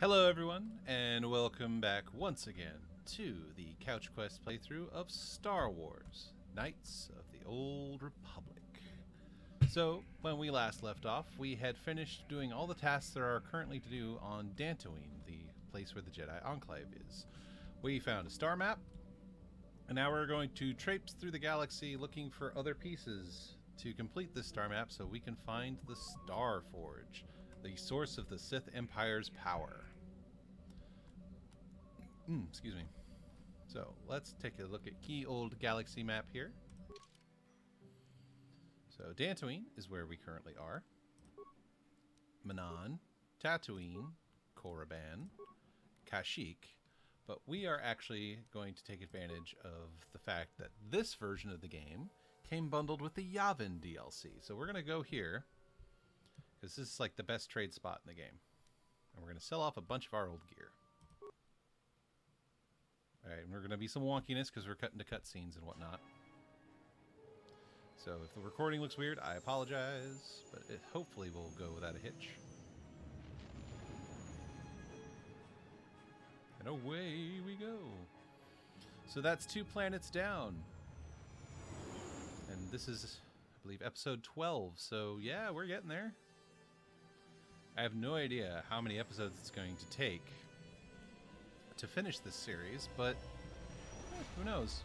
Hello, everyone, and welcome back once again to the Couch Quest playthrough of Star Wars Knights of the Old Republic. So, when we last left off, we had finished doing all the tasks there are currently to do on Dantooine, the place where the Jedi Enclave is. We found a star map, and now we're going to traipse through the galaxy looking for other pieces to complete this star map so we can find the Star Forge, the source of the Sith Empire's power. Mm, excuse me. So let's take a look at key old galaxy map here. So Dantooine is where we currently are. Manaan, Tatooine, Korriban, Kashyyyk, but we are actually going to take advantage of the fact that this version of the game came bundled with the Yavin DLC. So we're going to go here because this is like the best trade spot in the game. And we're going to sell off a bunch of our old gear. Alright, and we're going to be some wonkiness because we're cutting to cutscenes and whatnot. So if the recording looks weird, I apologize, but it hopefully will go without a hitch. And away we go. So that's two planets down. And this is, I believe, episode 12. So yeah, we're getting there. I have no idea how many episodes it's going to take to finish this series, but eh, who knows?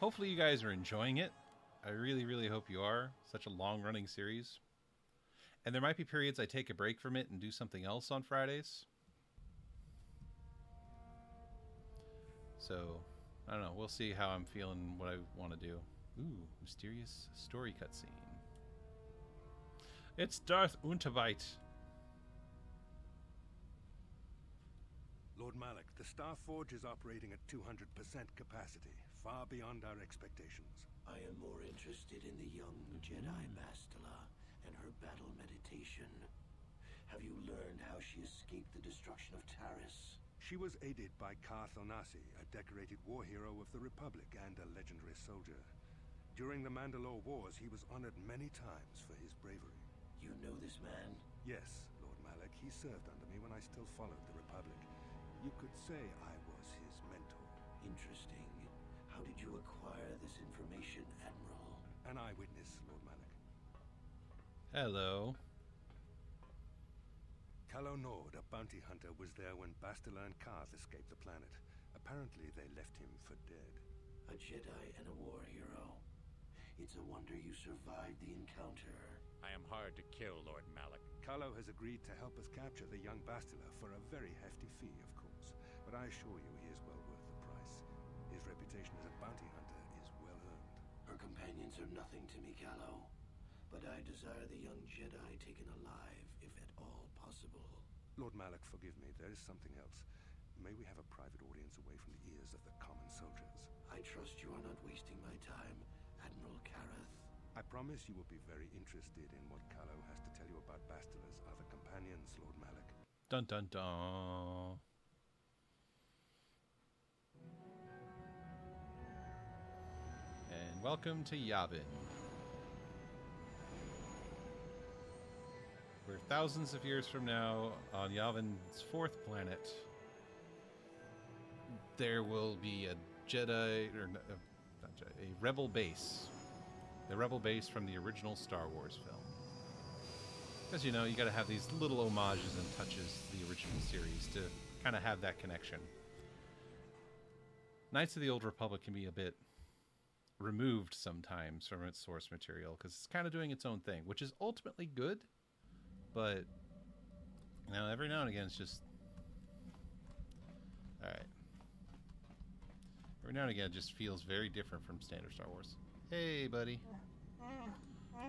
Hopefully you guys are enjoying it. I really, really hope you are. Such a long-running series. And there might be periods I take a break from it and do something else on Fridays. So, I don't know. We'll see how I'm feeling, what I want to do. Ooh, mysterious story cutscene. It's Darth Unterweite. Lord Malak, the Star Forge is operating at 200% capacity, far beyond our expectations. I am more interested in the young Jedi Bastila and her battle meditation. Have you learned how she escaped the destruction of Taris? She was aided by Carth Onasi, a decorated war hero of the Republic and a legendary soldier. During the Mandalore Wars, he was honored many times for his bravery. You know this man? Yes, Lord Malak, he served under me when I still followed the Republic. You could say I was his mentor. Interesting. How did you acquire this information, Admiral? An eyewitness, Lord Malak. Hello. Calo Nord, a bounty hunter, was there when Bastila and Carth escaped the planet. Apparently, they left him for dead. A Jedi and a war hero. It's a wonder you survived the encounter. I am hard to kill, Lord Malak. Calo has agreed to help us capture the young Bastila for a very hefty fee, of course. But I assure you he is well worth the price. His reputation as a bounty hunter is well earned. Her companions are nothing to me, Calo. But I desire the young Jedi taken alive, if at all possible. Lord Malak, forgive me. There is something else. May we have a private audience away from the ears of the common soldiers? I trust you are not wasting my time, Admiral Karath. I promise you will be very interested in what Calo has to tell you about Bastila's other companions, Lord Malak. Dun dun dun. And welcome to Yavin. We're thousands of years from now on Yavin's fourth planet. There will be a Jedi, or uh, not Jedi, a Rebel base. The Rebel base from the original Star Wars film. Because, you know, you gotta have these little homages and touches to the original series to kind of have that connection. Knights of the Old Republic can be a bit removed sometimes from its source material because it's kind of doing its own thing, which is ultimately good, but you every now and again it's just all right. Every now and again, it just feels very different from standard Star Wars. Hey, buddy.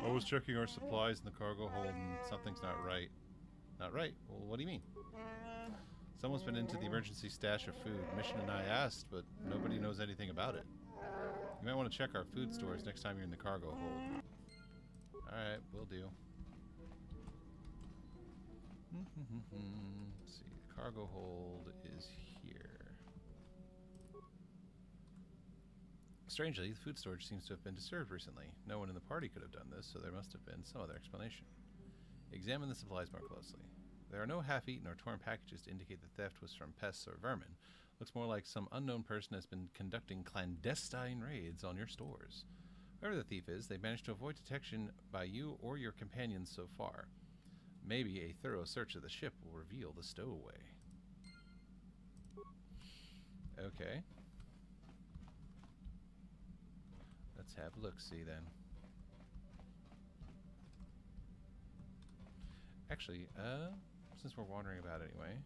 I was checking our supplies in the cargo hold, and something's not right. Not right? Well, what do you mean? Someone's been into the emergency stash of food. Mission and I asked, but nobody knows anything about it. You might want to check our food stores next time you're in the cargo hold. Alright, will do. Let's see, the cargo hold is here. Strangely, the food storage seems to have been disturbed recently. No one in the party could have done this, so there must have been some other explanation. Examine the supplies more closely. There are no half eaten or torn packages to indicate the theft was from pests or vermin. Looks more like some unknown person has been conducting clandestine raids on your stores. Whoever the thief is, they've managed to avoid detection by you or your companions so far. Maybe a thorough search of the ship will reveal the stowaway. Okay. Let's have a look see then. Actually, uh, since we're wandering about anyway,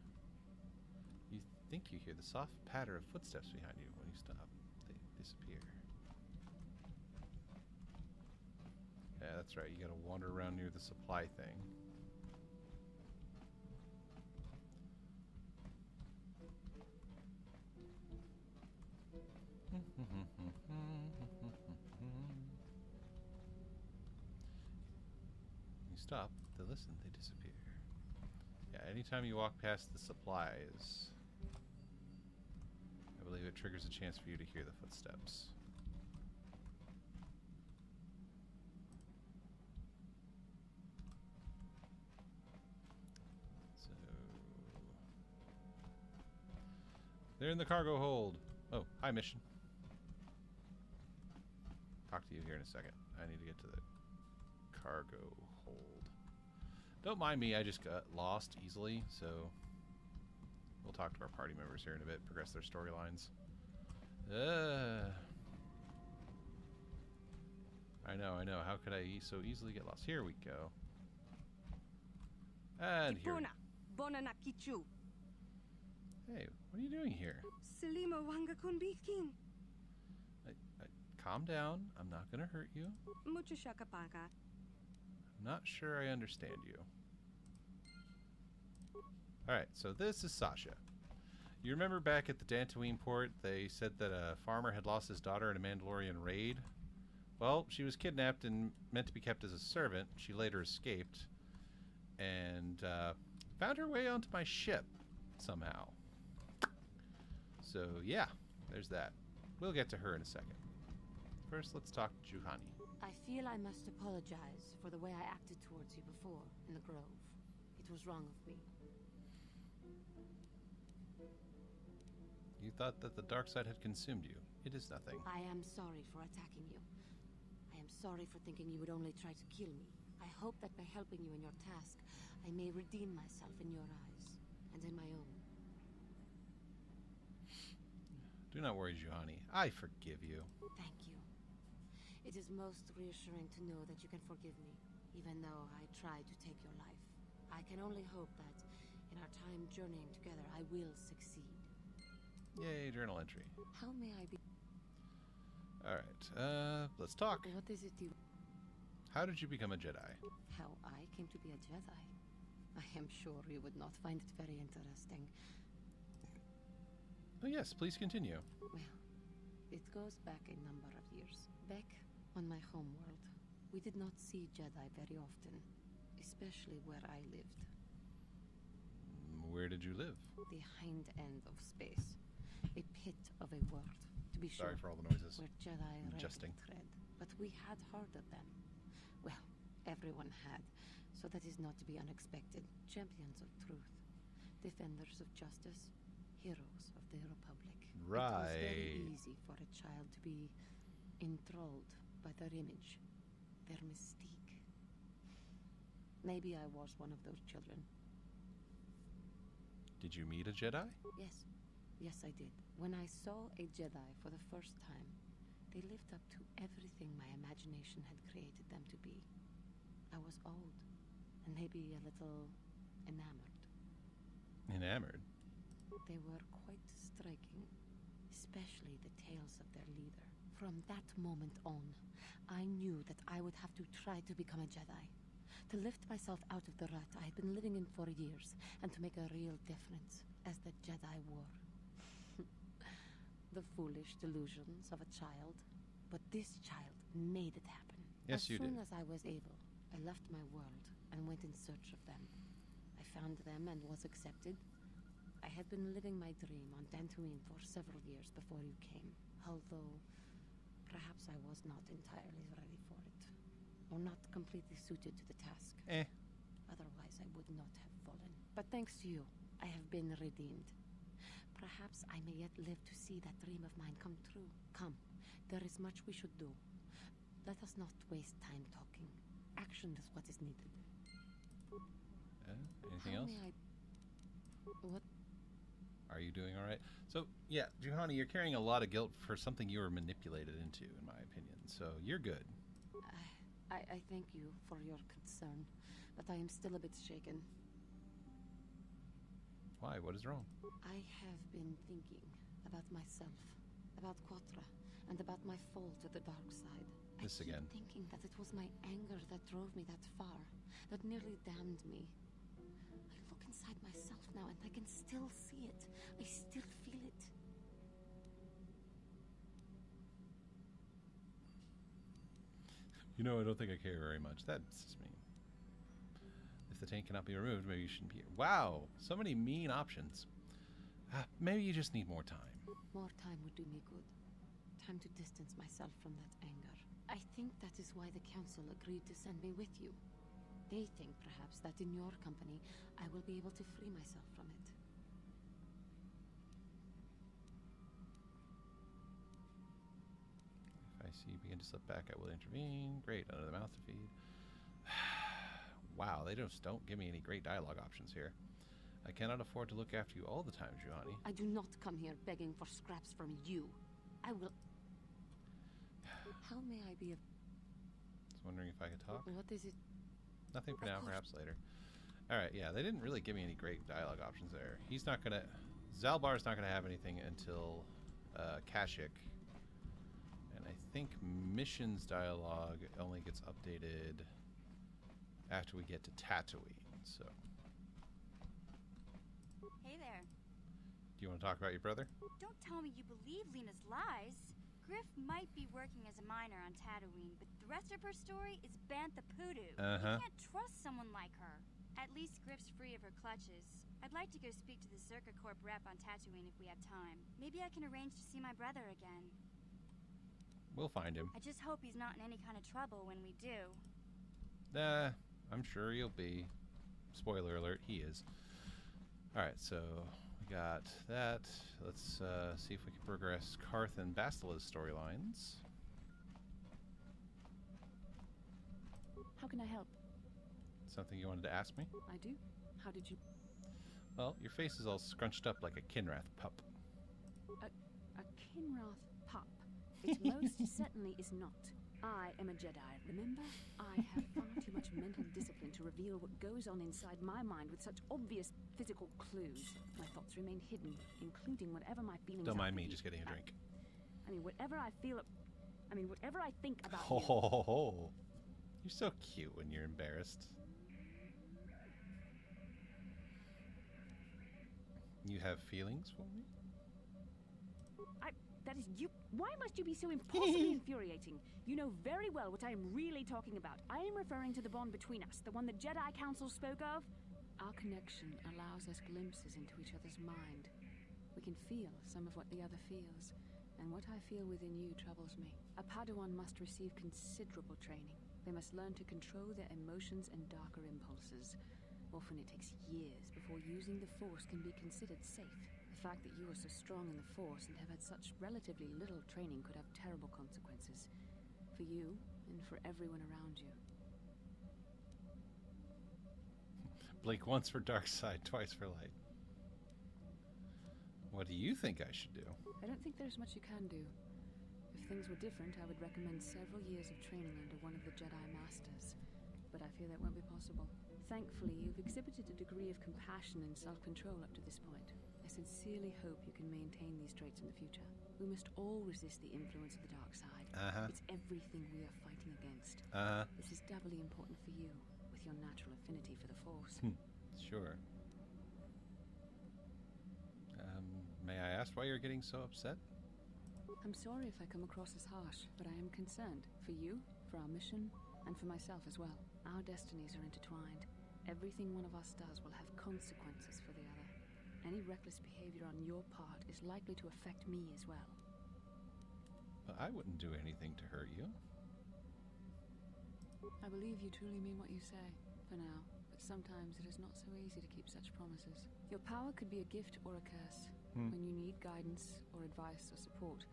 think you hear the soft patter of footsteps behind you. When you stop, they disappear. Yeah, that's right. You gotta wander around near the supply thing. you stop, they listen, they disappear. Yeah, anytime you walk past the supplies, believe it triggers a chance for you to hear the footsteps. So they're in the cargo hold. Oh, hi, Mission. Talk to you here in a second. I need to get to the cargo hold. Don't mind me, I just got lost easily, so we'll talk to our party members here in a bit, progress their storylines. Uh, I know, I know. How could I so easily get lost? Here we go. And here. Ipuna, Bonana Kichu, Hey, what are you doing here? Selima Wanga Kunbifkin, I, I, calm down. I'm not going to hurt you. I'm not sure I understand you. Alright, so this is Sasha. You remember back at the Dantooine port, they said that a farmer had lost his daughter in a Mandalorian raid? Well, she was kidnapped and meant to be kept as a servant. She later escaped and uh, found her way onto my ship somehow. So, yeah, there's that. We'll get to her in a second. First, let's talk to Juhani. I feel I must apologize for the way I acted towards you before in the grove. It was wrong of me. You thought that the dark side had consumed you. It is nothing. I am sorry for attacking you. I am sorry for thinking you would only try to kill me. I hope that by helping you in your task, I may redeem myself in your eyes and in my own. Do not worry, Juhani. I forgive you. Thank you. It is most reassuring to know that you can forgive me, even though I tried to take your life. I can only hope that in our time journeying together, I will succeed. Yay, journal entry. How may I be? Alright, uh, let's talk. What is it you? How did you become a Jedi? How I came to be a Jedi? I am sure you would not find it very interesting. Oh, yes, please continue. Well, it goes back a number of years. Back on my homeworld, we did not see Jedi very often, especially where I lived, Where did you live? the hind end of space, a pit of a world, to be Sorry sure, for all the noises. where Jedi I'm adjusting. tread. But we had heard of them. Well, everyone had, so that is not to be unexpected. Champions of truth, defenders of justice, heroes of the Republic. Right. It was very easy for a child to be enthralled by their image, their mystique. Maybe I was one of those children. Did you meet a Jedi? Yes, yes, I did. When I saw a Jedi for the first time, they lived up to everything my imagination had created them to be. I was old, and maybe a little enamored. Enamored. They were quite striking, especially the tales of their leader. From that moment on, I knew that I would have to try to become a Jedi. To lift myself out of the rut I had been living in for years, and to make a real difference as the Jedi were. The foolish delusions of a child. But this child made it happen. Yes, as you soon as I was able, I left my world and went in search of them. I found them and was accepted. I had been living my dream on Dantooine for several years before you came, although perhaps I was not entirely ready for it, or not completely suited to the task. Eh. Otherwise, I would not have fallen. But thanks to you, I have been redeemed. Perhaps I may yet live to see that dream of mine come true. Come, there is much we should do. Let us not waste time talking. Action is what is needed. Uh, anything How else? I... What? Are you doing all right? So, yeah, Juhani, you're carrying a lot of guilt for something you were manipulated into, in my opinion. So you're good. I, I, I thank you for your concern, but I am still a bit shaken. Why? What is wrong? I have been thinking about myself, about Quatra, and about my fall to the dark side. This I keep again. thinking that it was my anger that drove me that far, that nearly damned me. I look inside myself now and I can still see it. I still feel it. You know, I don't think I care very much. That's just me. If the tank cannot be removed, maybe you shouldn't be. Here. Wow, so many mean options. Ah, maybe you just need more time. More time would do me good. Time to distance myself from that anger. I think that is why the council agreed to send me with you. They think, perhaps, that in your company, I will be able to free myself from it. If I see you begin to slip back, I will intervene. Great, under the mouth to feed. wow, they just don't give me any great dialogue options here. I cannot afford to look after you all the time, Juhani. I do not come here begging for scraps from you. I will. How may I be of. was wondering if I could talk. What is it? Nothing for Of now, course. perhaps later. Alright, yeah, they didn't really give me any great dialogue options there. He's not gonna. Zaalbar's not gonna have anything until uh, Kashyyyk. And I think Mission's dialogue only gets updated after we get to Tatooine. So, Hey there. do you want to talk about your brother? Don't tell me you believe Lena's lies. Griff might be working as a miner on Tatooine, but the rest of her story is Bantha Poodoo. Uh-huh. You can't trust someone like her. At least Griff's free of her clutches. I'd like to go speak to the Czerka Corp rep on Tatooine if we have time. Maybe I can arrange to see my brother again. We'll find him. I just hope he's not in any kind of trouble when we do. Nah, I'm sure he'll be. Spoiler alert, he is. Alright, so we got that. Let's uh, see if we can progress Carth and Bastila's storylines. How can I help? Something you wanted to ask me? I do. How did you. Well, your face is all scrunched up like a Kinrath pup. A Kinrath pup? It most certainly is not. I am a Jedi, remember? I have far too much mental discipline to reveal what goes on inside my mind with such obvious physical clues. My thoughts remain hidden, including whatever my feelings Don't mind me, just getting a drink. I mean, whatever I feel. I mean, whatever I think about Ho you. ho ho ho. You're so cute when you're embarrassed. You have feelings for me? I. That is you. Why must you be so impossibly infuriating? You know very well what I am really talking about. I am referring to the bond between us, the one the Jedi Council spoke of. Our connection allows us glimpses into each other's mind. We can feel some of what the other feels, and what I feel within you troubles me. A Padawan must receive considerable training. They must learn to control their emotions and darker impulses. Often it takes years before using the Force can be considered safe. The fact that you are so strong in the Force and have had such relatively little training could have terrible consequences. For you, and for everyone around you. Blake once for dark side, twice for light. What do you think I should do? I don't think there's much you can do. If things were different, I would recommend several years of training under one of the Jedi Masters. But I fear that won't be possible. Thankfully, you've exhibited a degree of compassion and self control up to this point. I sincerely hope you can maintain these traits in the future. We must all resist the influence of the dark side. Uh huh. It's everything we are fighting against. Uh huh. This is doubly important for you, with your natural affinity for the Force. Sure. Um, may I ask why you're getting so upset? I'm sorry if I come across as harsh, but I am concerned for you, for our mission, and for myself as well. Our destinies are intertwined. Everything one of us does will have consequences for. Any reckless behavior on your part is likely to affect me as well. But I wouldn't do anything to hurt you. I believe you truly mean what you say, for now, but Sometimes it is not so easy to keep such promises. Your power could be a gift or a curse. Hmm. When you need guidance or advice or support,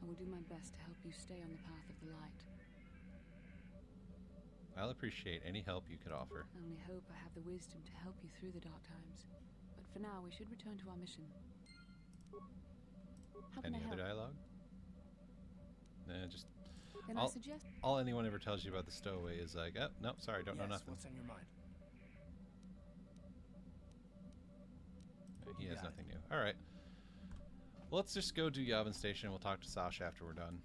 I will do my best to help you stay on the path of the light. I'll appreciate any help you could offer. I only hope I have the wisdom to help you through the dark times. But for now, we should return to our mission. How can Any I other help? dialogue? Nah, just Then I I'll- suggest all anyone ever tells you about the stowaway is like, oh, no, sorry, don't know Yes, nothing. What's on your mind? He has Got it. nothing new. All right. Well, let's just go do Yavin Station. And we'll talk to Sasha after we're done.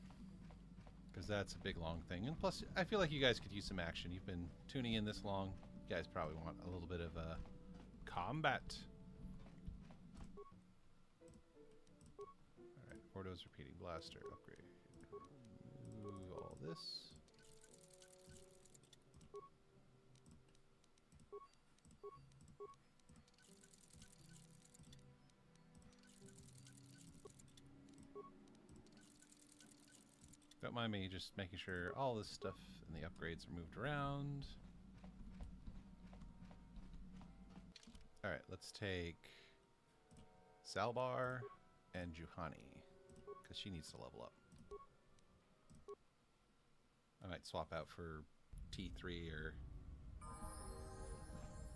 Because that's a big, long thing. And plus, I feel like you guys could use some action. You've been tuning in this long. You guys probably want a little bit of uh, combat. Fordo's repeating blaster upgrade. Remove all this. Don't mind me just making sure all this stuff and the upgrades are moved around. Alright, let's take Zaalbar and Juhani. She needs to level up. I might swap out for T3 or...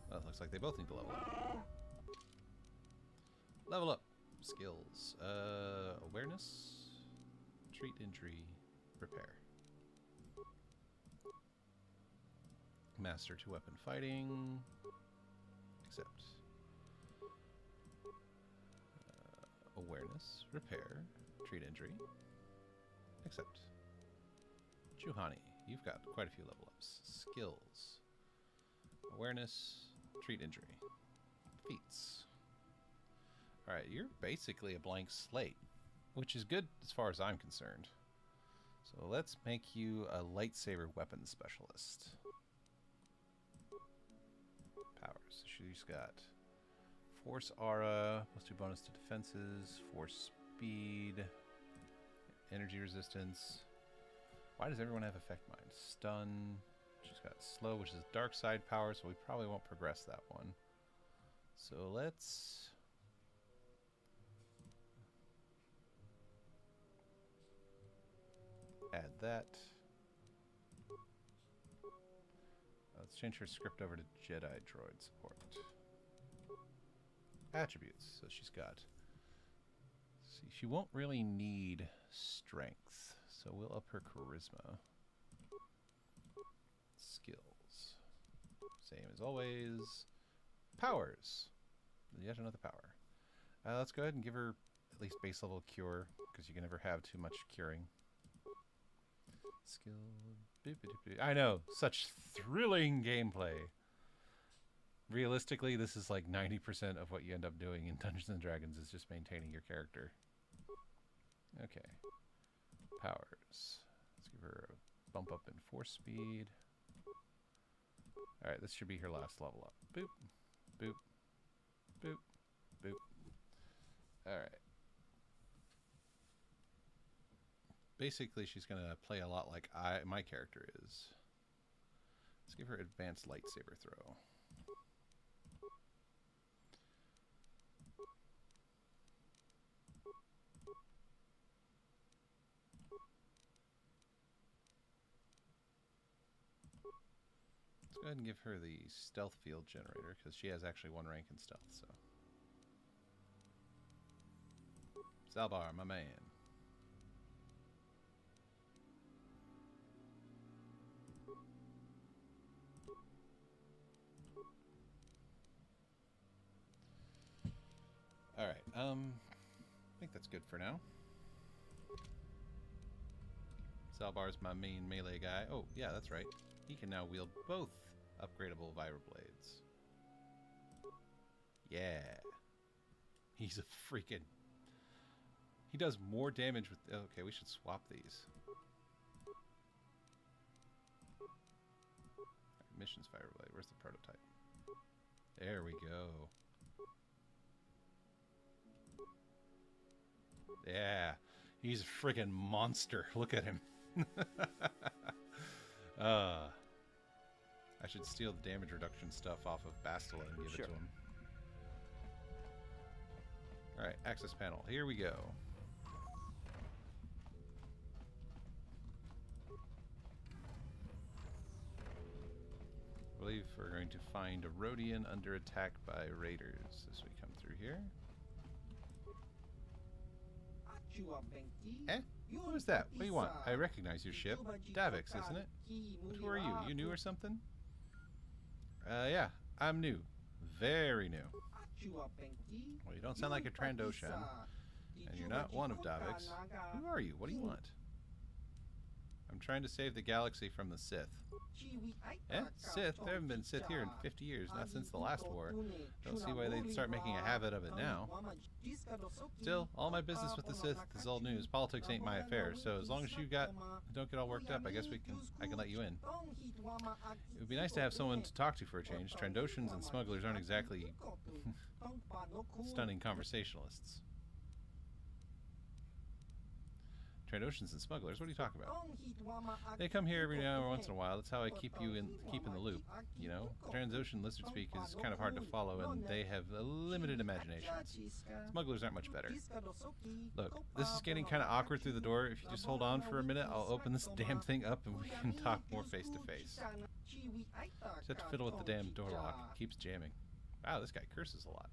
Well, looks like they both need to level up. Level up. Skills. Uh, awareness. Treat injury. Repair. Master two weapon fighting. Accept. Uh, awareness. Repair. Treat injury. Accept. Juhani, you've got quite a few level ups. Skills. Awareness. Treat injury. Feats. Alright, you're basically a blank slate, which is good as far as I'm concerned. So let's make you a lightsaber weapon specialist. Powers. She's got force aura, plus two bonus to defenses, force speed, energy resistance. Why does everyone have effect mind? Stun. She's got slow, which is dark side power, so we probably won't progress that one. So let's add that. Let's change her script over to Jedi droid support. Attributes. So she's got. See, she won't really need strength, so we'll up her charisma. Skills. Same as always. Powers. Yet another power. Uh, let's go ahead and give her at least base level cure, because you can never have too much curing. Skill. I know, such thrilling gameplay. Realistically, this is like 90% of what you end up doing in Dungeons and Dragons is just maintaining your character. Okay. Powers. Let's give her a bump up in force speed. Alright, this should be her last level up. Boop. Boop. Boop. Boop. Alright. Basically, she's going to play a lot like I my character is. Let's give her advanced lightsaber throw. Go ahead and give her the stealth field generator because she has actually one rank in stealth. So, Zaalbar, my man. All right. Um, I think that's good for now. Zaalbar's my main melee guy. Oh, yeah, that's right. He can now wield both upgradable vibroblades. Yeah. He's a freaking... He does more damage with... Okay, we should swap these. Alright, Mission's vibroblade. Where's the prototype? There we go. Yeah. He's a freaking monster. Look at him. uh, I should steal the damage reduction stuff off of Bastila and give Sure. it to him. Alright, access panel. Here we go. I believe we're going to find a Rodian under attack by raiders as we come through here. Eh? Who is that? What do you want? I recognize your ship. Davik's, isn't it? But who are you? You new or something? Uh, yeah. I'm new. Very new. Well, you don't sound like a Trandoshan. And you're not one of Davik's. Who are you? What do you want? I'm trying to save the galaxy from the Sith. Eh? Sith? There haven't been Sith here in 50 years, not since the last war. Don't see why they'd start making a habit of it now. Still, all my business with the Sith is old news. Politics ain't my affair, so as long as you got don't get all worked up, I guess we can I can let you in. It would be nice to have someone to talk to for a change. Trandoshans and smugglers aren't exactly stunning conversationalists. Trandoshans and smugglers? What are you talking about? Oh, they come here every now and once in a while. That's how I keep you in keep in the loop. You know, Trandoshan lizard speak is kind of hard to follow, and they have a limited imagination. Smugglers aren't much better. Look, this is getting kind of awkward through the door. If you just hold on for a minute, I'll open this damn thing up and we can talk more face to face. Just have to fiddle with the damn door lock. It keeps jamming. Wow, this guy curses a lot.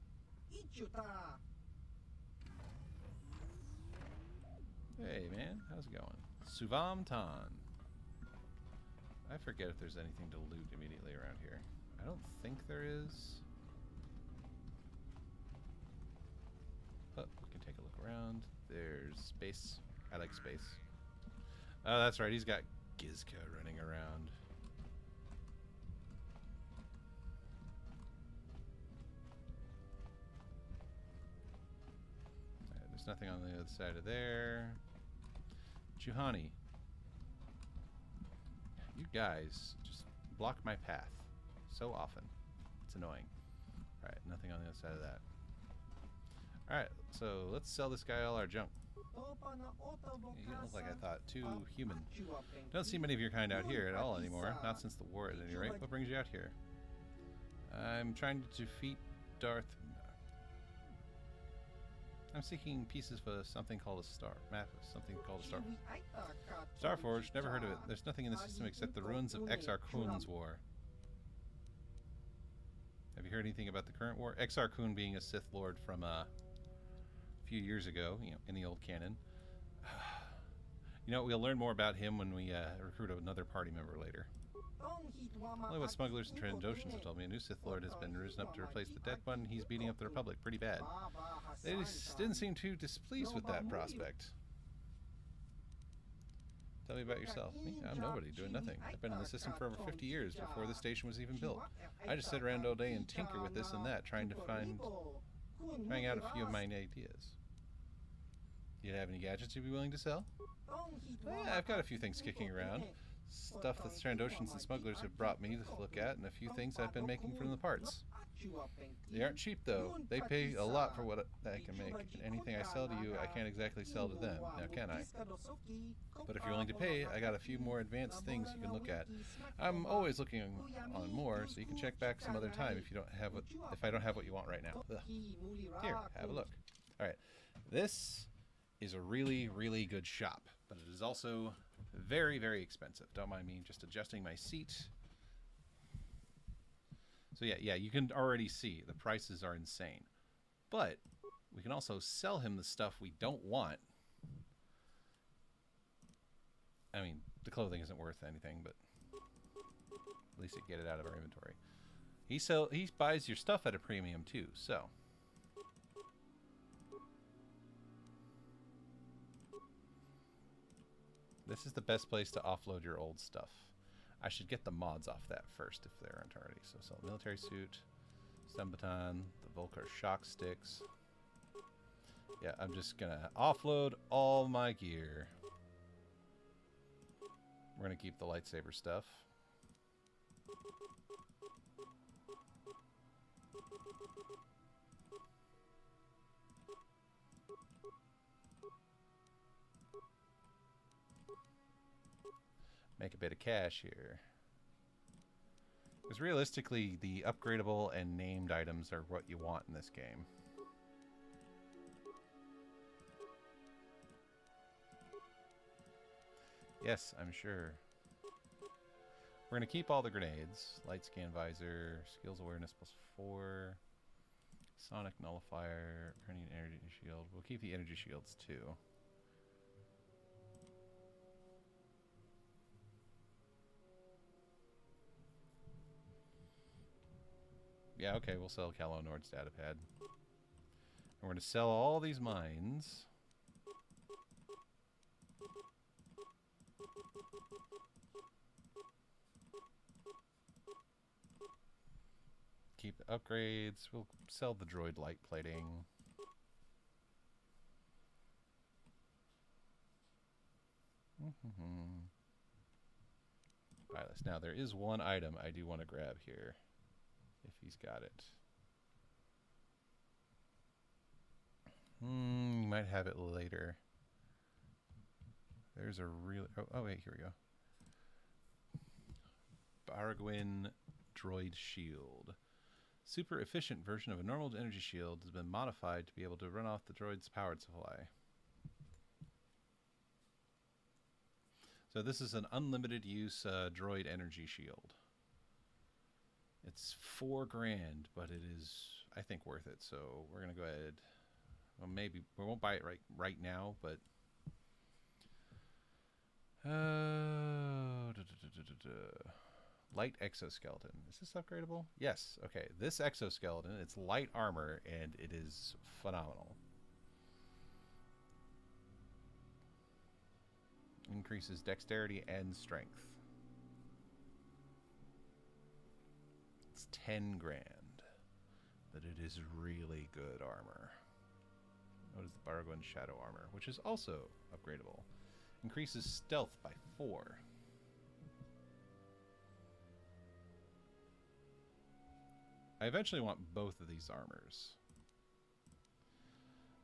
Hey man, how's it going? Suvam Tan. I forget if there's anything to loot immediately around here. I don't think there is. But we can take a look around. There's space. I like space. Oh, that's right. He's got Gizka running around. Alright, there's nothing on the other side of there. Juhani. You guys just block my path so often. It's annoying. Alright, nothing on the other side of that. Alright, so let's sell this guy all our junk. You don't look like I thought. Too human. Don't see many of your kind out here at all anymore. Not since the war, at any rate. What brings you out here? I'm trying to defeat Darth. I'm seeking pieces for something called a star map of something called a star. Starforge. Never heard of it. There's nothing in the system except the ruins of Exar Kun's war. Have you heard anything about the current war? Exar Kun being a Sith Lord from uh, a few years ago, you know, in the old canon. You know, we'll learn more about him when we uh, recruit another party member later. Only what smugglers and Trandoshans have told me. A new Sith Lord has been risen up to replace the dead one. He's beating up the Republic pretty bad. They didn't seem too displeased with that prospect. Tell me about yourself. Me? I'm nobody, doing nothing. I've been in the system for over 50 years before this station was even built. I just sit around all day and tinker with this and that, trying to find, trying out a few of my ideas. You have any gadgets you'd be willing to sell? Yeah, I've got a few things kicking around. Stuff that Strandoshans and smugglers have brought me to look at, and a few things I've been making from the parts. They aren't cheap, though. They pay a lot for what I can make. and Anything I sell to you, I can't exactly sell to them, now can I? But if you're willing to pay, I got a few more advanced things you can look at. I'm always looking on more, so you can check back some other time if you don't have what if I don't have what you want right now. Ugh. Here, have a look. All right, this is a really, really good shop, but it is also very, very expensive. Don't mind me just adjusting my seat. So yeah, yeah, you can already see the prices are insane. But we can also sell him the stuff we don't want. I mean, the clothing isn't worth anything, but at least it get it out of our inventory. He sell he buys your stuff at a premium too, so This is the best place to offload your old stuff. I should get the mods off that first if they aren't already. So sell military suit, stun baton, the Volcar shock sticks. Yeah, I'm just gonna offload all my gear. We're gonna keep the lightsaber stuff. Make a bit of cash here. Because realistically, the upgradable and named items are what you want in this game. Yes, I'm sure. We're going to keep all the grenades. Light scan visor, skills awareness plus 4, sonic nullifier, turning energy shield. We'll keep the energy shields too. Yeah, okay, we'll sell Calo Nord's datapad. And we're going to sell all these mines. Keep the upgrades. We'll sell the droid light plating. Pilot. Now there is one item I do want to grab here, if he's got it. Hmm, you might have it later. There's a really. Oh, oh, wait, here we go. Baragwin Droid Shield. Super efficient version of a normal energy shield has been modified to be able to run off the droid's power supply. So this is an unlimited use uh, droid energy shield. It's four grand, but it is, I think, worth it. So we're gonna go ahead. Well, maybe we won't buy it right right now, but uh, da, da, da, light exoskeleton. Is this upgradable? Yes. Okay. This exoskeleton, it's light armor, and it is phenomenal. Increases dexterity and strength. 10 grand. But it is really good armor. What is the Baragwin Shadow Armor, which is also upgradable. Increases stealth by 4. I eventually want both of these armors.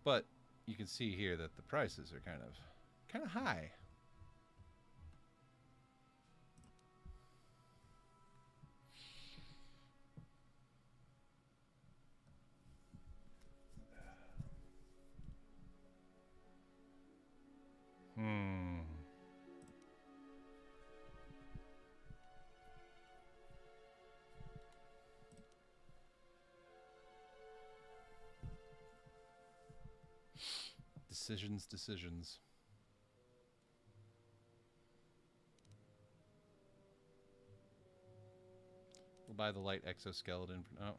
But you can see here that the prices are kind of kind of high. Decisions, decisions. We'll buy the light exoskeleton. For, oh.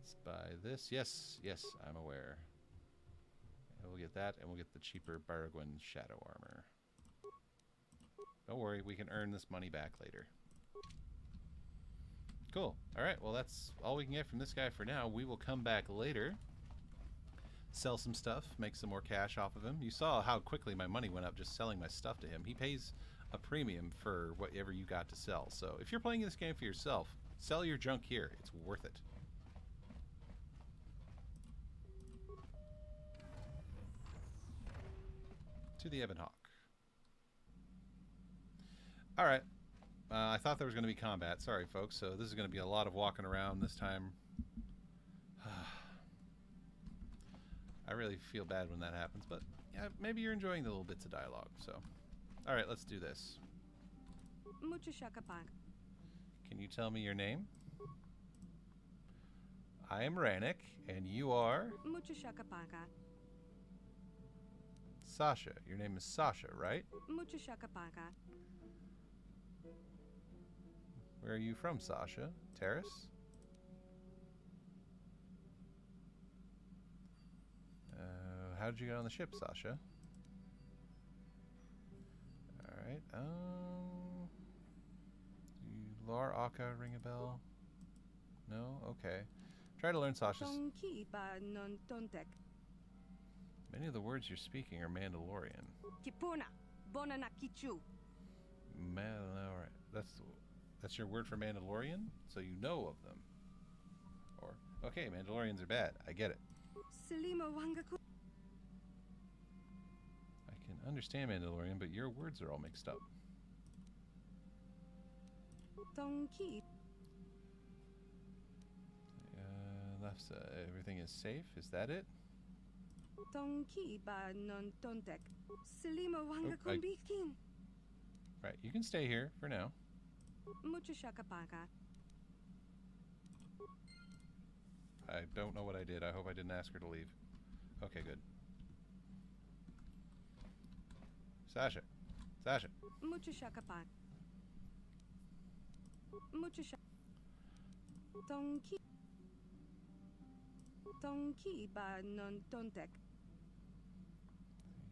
Let's buy this. Yes, yes, I'm aware. And we'll get that, and we'll get the cheaper Baragwin Shadow Armor. Don't worry, we can earn this money back later. Cool. Alright, well that's all we can get from this guy for now. We will come back later, sell some stuff, make some more cash off of him. You saw how quickly my money went up just selling my stuff to him. He pays a premium for whatever you got to sell. So if you're playing this game for yourself, sell your junk here. It's worth it. To the Ebon Hawk. Alright. Uh, I thought there was going to be combat. Sorry, folks. So this is going to be a lot of walking around this time. I really feel bad when that happens, but yeah, maybe you're enjoying the little bits of dialogue. So, all right, let's do this. Can you tell me your name? I am Rannick, and you are. Sasha. Your name is Sasha, right? Where are you from, Sasha? Taris? Uh, how did you get on the ship, Sasha? Alright, um... Do Lar Aka ring a bell? No? Okay. Try to learn Sasha's... Tonki ba non tontek. Many of the words you're speaking are Mandalorian. Kipuna. Bonanakichu. Mandalorian. That's that's your word for Mandalorian, so you know of them. Or okay, Mandalorians are bad. I get it. I can understand Mandalorian, but your words are all mixed up. Dong Ki. Uh, left side. Everything is safe. Is that it? Dong Ki ba non tontek. Selima wanga Oh, kumbikin. Right. You can stay here for now. Mucho shakapaka. I don't know what I did. I hope I didn't ask her to leave. Okay, good. Sasha. Sasha. Mucho shakapak. Mucho shak. Dong Ki. Dong Ki ba non tontek.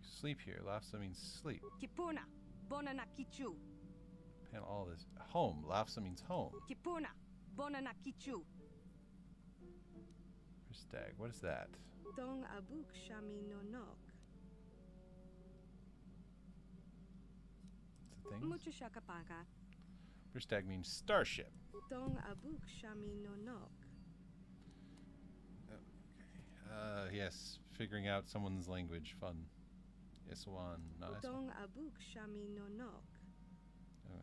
Sleep here. Lafsa means sleep. Kipuna. Bona na kichu. And all this. Home. Lafsa means home. Kipuna. Bona na kichu. Stag. What is that? Dong abuk shami no nok. It's a thing? Mucho shakapaka. Verstag means starship. Dong abuk shami no nok. Uh, yes. Figuring out someone's language. Fun. Iswan. Not Iswan. Dong abuk shami no nok. Oh,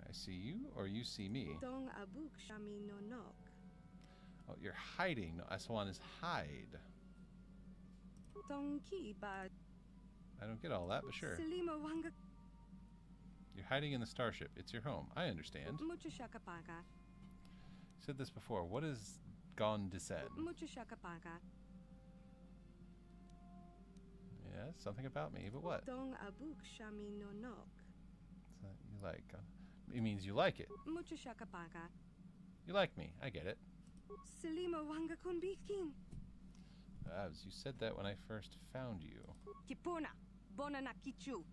I see you, or you see me. Dong abuk shami no nok. Oh, you're hiding. No, Iswan is hide. Dong ki ba I don't get all that, but sure. Selima wanga You're hiding in the starship. It's your home. I understand. Said this before. What is Gone Descend? Mucho. Yeah, something about me, but what? Dong abuk shami no nok. It's not- you like? Uh, it means you like it. Mucho shakapaka. You like me. I get it. Selima wanga kunbikin. Abs, you said that when I first found you. Kipuna. Bona na kichu.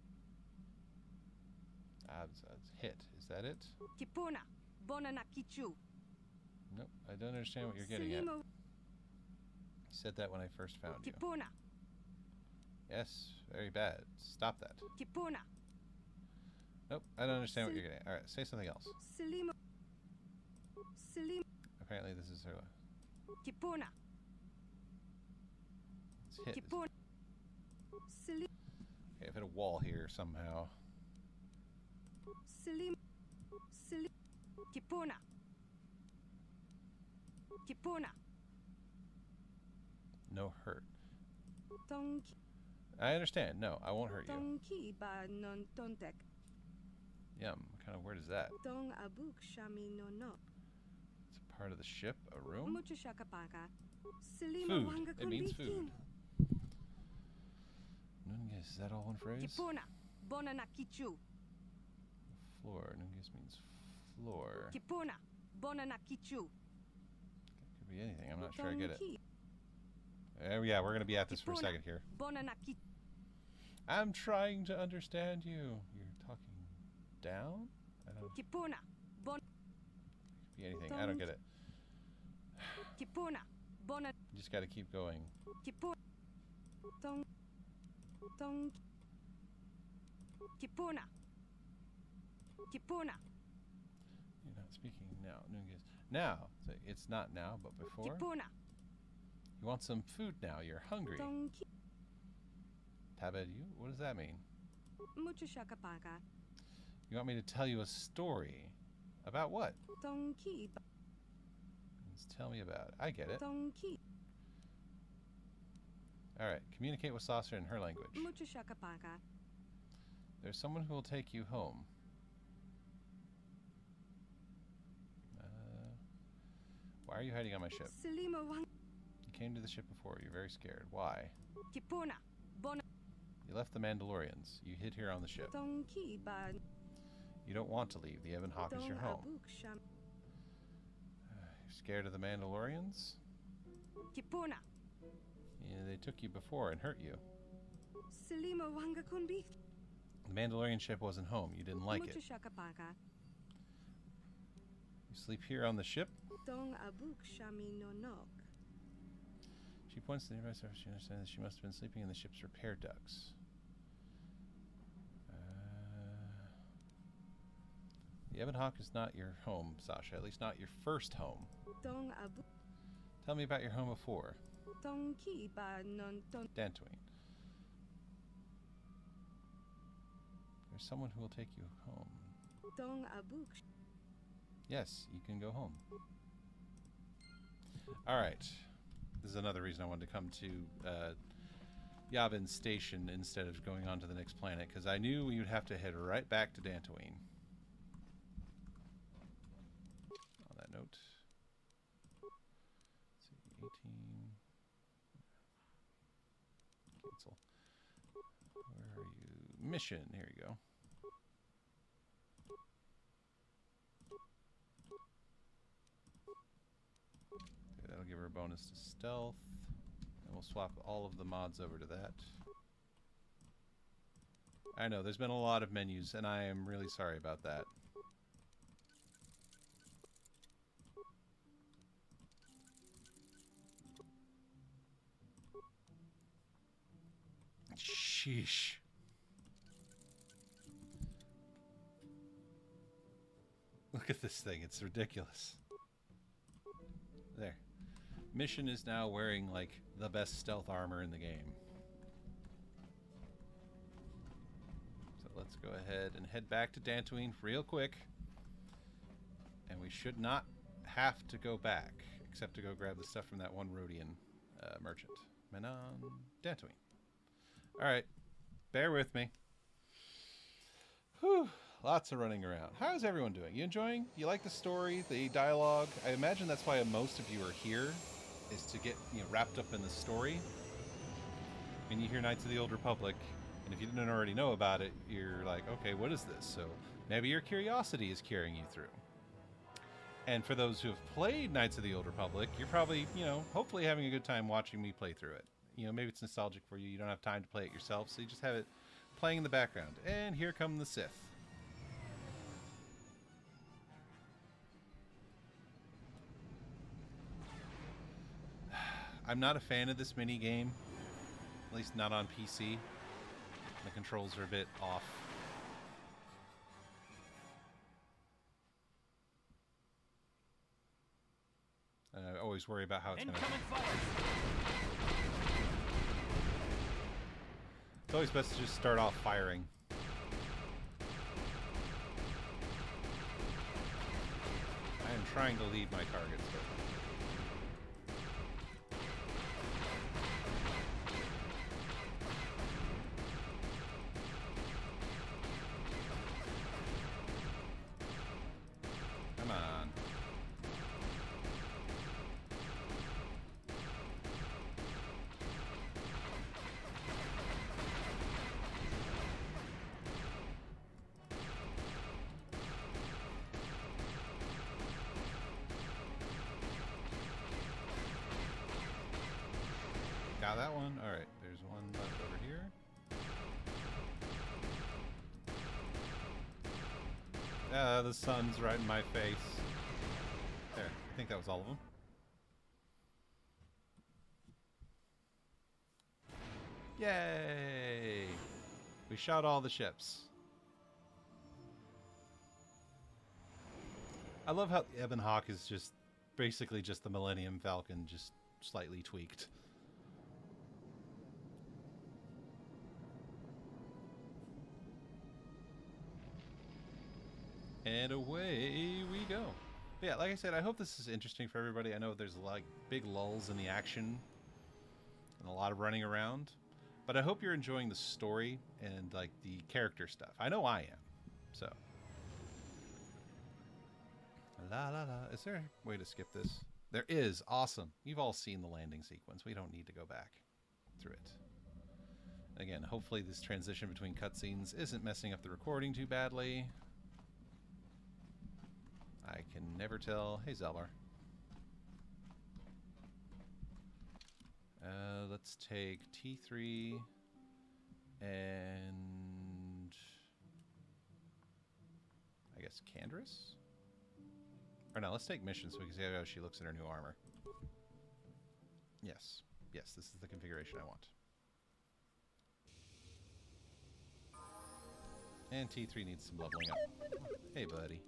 Abs, abs, hit. Is that it? Kipuna. Bona na kichu. Nope. I don't understand what you're getting at. You said that when I first found you. Kipuna. Yes, very bad. Stop that. Kipuna. Nope, I don't understand what you're getting. All right, say something else. Selima Selima Apparently, this is her. Kipuna. It's hit. Okay, I've hit a wall here somehow. Selima Selima Kipuna. Kipuna. No hurt. I understand. No, I won't hurt you. Dong ki ba non tontek. Yum. What kind of word is that? Dong abuk shami no nok. It's a part of the ship? A room? Mucho shakapaka. Selima Food. It means food. Nungus, is that all one phrase? Kipuna. Bona na. Floor. Nungus means floor. Kipuna. Bona na. Could be anything. I'm not sure I get it. Oh, yeah, we're going to be at this for a second here. I'm trying to understand you. Down? I don't Kipuna. Bon could be anything. I don't get it. Kipuna. Bona You just got to keep going. Kipuna. Dong. Dong. Kipuna. Kipuna. You're not speaking now. Now. So it's not now, but before. Kipuna. You want some food now. You're hungry. Dong ki. Tabed, you? What does that mean? Mucho shakapaka. You want me to tell you a story? About what? Dong ki. ba- Just tell me about it. I get it. Dong ki. All right. Communicate with Saucer in her language. There's someone who will take you home. Uh, why are you hiding on my ship? You came to the ship before. You're very scared. Why? You left the Mandalorians. You hid here on the ship. Dong ki ba. You don't want to leave. The Ebon Hawk is your home. sham. You're scared of the Mandalorians? Kipuna. Yeah, they took you before and hurt you. Selima wanga kunbi. The Mandalorian ship wasn't home. You didn't like it. You sleep here on the ship? Dong abuk shami no. She points to the nearby surface. She understands that she must have been sleeping in the ship's repair ducts. The Ebon Hawk is not your home, Sasha. At least not your first home. Tell me about your home before. Dong ki ba non ton. Dantooine. There's someone who will take you home. Yes, you can go home. All right. This is another reason I wanted to come to uh, Yavin Station instead of going on to the next planet, because I knew we would have to head right back to Dantooine. On that note, let's see, 18. Cancel. Where are you? Mission. Here you go. Okay, that'll give her a bonus to stealth. And we'll swap all of the mods over to that. I know, there's been a lot of menus, and I am really sorry about that. Sheesh. Look at this thing, it's ridiculous. There. Mission is now wearing, like, the best stealth armor in the game. So let's go ahead and head back to Dantooine real quick. And we should not have to go back, except to go grab the stuff from that one Rodian uh, merchant. Menon, Dantooine. Alright, bear with me. Whew. Lots of running around. How's everyone doing? You enjoying? You like the story, the dialogue? I imagine that's why most of you are here, is to get you know wrapped up in the story. And you hear Knights of the Old Republic, and if you didn't already know about it, you're like, okay, what is this? So maybe your curiosity is carrying you through. And for those who have played Knights of the Old Republic, you're probably, you know, hopefully having a good time watching me play through it. You know, maybe it's nostalgic for you. You don't have time to play it yourself, so you just have it playing in the background. And here come the Sith. I'm not a fan of this mini game, at least not on PC. The controls are a bit off. I always worry about how it's going to. It's always best to just start off firing. I am trying to lead my targets, but Got that one? Alright, there's one left over here. Ah, the sun's right in my face. There, I think that was all of them. Yay! We shot all the ships. I love how the Ebon Hawk is just basically just the Millennium Falcon, just slightly tweaked. And away we go. But yeah, like I said, I hope this is interesting for everybody. I know there's like big lulls in the action and a lot of running around, but I hope you're enjoying the story and like the character stuff. I know I am. So. La la la. Is there a way to skip this? There is. Awesome. You've all seen the landing sequence. We don't need to go back through it. Again, hopefully this transition between cutscenes isn't messing up the recording too badly. I can never tell. Hey, Zellar. Uh, let's take T3 and I guess Canderous? Or no, let's take Mission so we can see how she looks in her new armor. Yes. Yes, this is the configuration I want. And T3 needs some leveling up. Hey, buddy.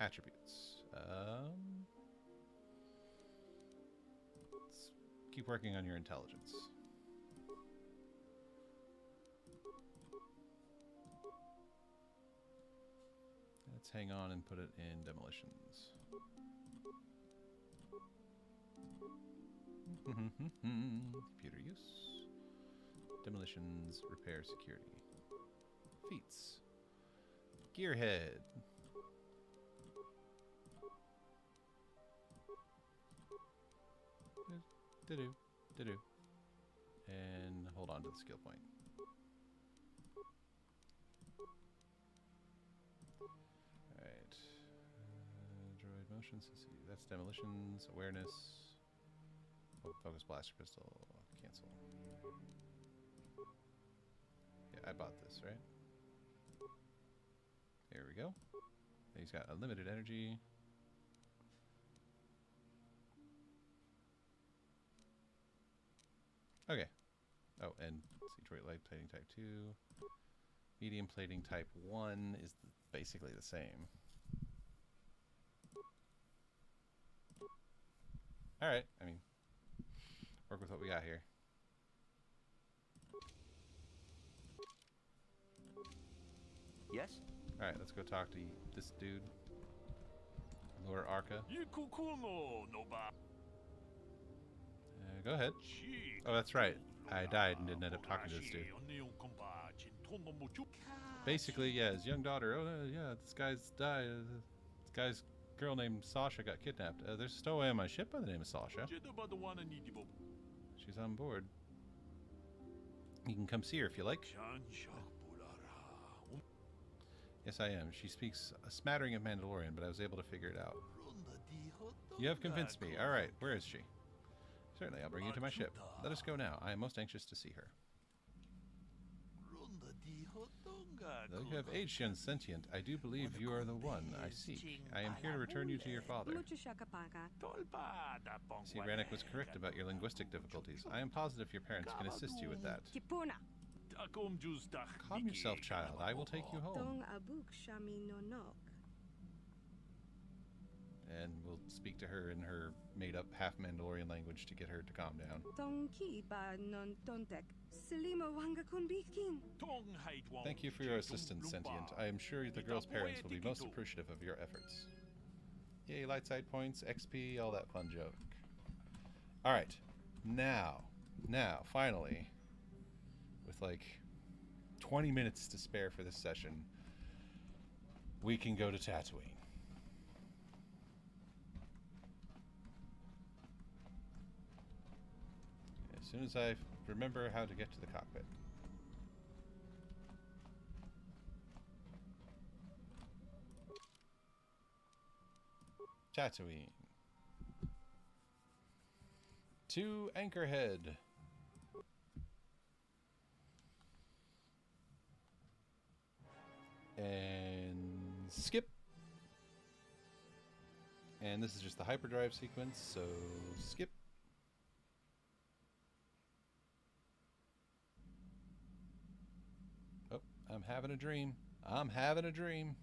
Attributes. Um, let's keep working on your intelligence. let's hang on and put it in demolitions. Computer use. Demolitions, repair, security. Feats. Gearhead. Do-do, do-do. And hold on to the skill point. Alright. Uh, droid see. That's demolitions, awareness. Oh, focus blaster pistol. Cancel. Yeah, I bought this, right? There we go. He's got unlimited energy. Okay. Oh, and Detroit light plating type 2. Medium plating type 1 is basically the same. Alright, I mean, work with what we got here. Yes? Alright, let's go talk to this dude. Lord Arca. Go ahead. Oh, that's right. I died and didn't end up talking to this dude. Basically, yeah, his young daughter. Oh, uh, yeah, this guy's died. Uh, this guy's girl named Sasha got kidnapped. Uh, there's a stowaway on my ship by the name of Sasha. She's on board. You can come see her if you like. Yes, I am. She speaks a smattering of Mandalorian, but I was able to figure it out. You have convinced me. All right, where is she? Certainly, I'll bring you to my ship. Let us go now. I am most anxious to see her. Though you have aged young sentient, I do believe you are the one I seek. I am here to return you to your father. See, Rannick was correct about your linguistic difficulties. I am positive your parents can assist you with that. Calm yourself, child. I will take you home. Dong abuk shami no nok. And we'll speak to her in her made up half Mandalorian language to get her to calm down. Dong ki ba non tontek. Selima wanga kun bikin. Thank you for your assistance, Sentient. I am sure the girl's parents will be most appreciative of your efforts. Yay, light side points, XP, all that fun joke. Alright. Now, now, finally, with like 20 minutes to spare for this session, we can go to Tatooine. Soon as I remember how to get to the cockpit. Tatooine. To Anchorhead. And skip. And this is just the hyperdrive sequence, so skip. I'm having a dream. I'm having a dream.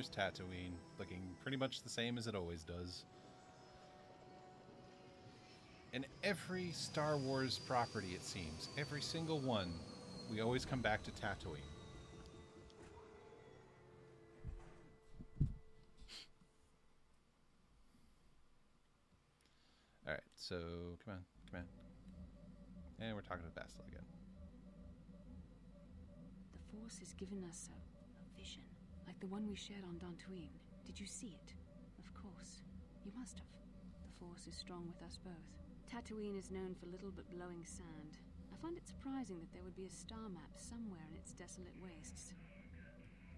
There's Tatooine, looking pretty much the same as it always does. In every Star Wars property, it seems, every single one, we always come back to Tatooine. Alright, so come on, come on. And we're talking to Bastila again. The Force has given us a, like the one we shared on Dantooine. Did you see it? Of course. You must have. The Force is strong with us both. Tatooine is known for little but blowing sand. I find it surprising that there would be a star map somewhere in its desolate wastes.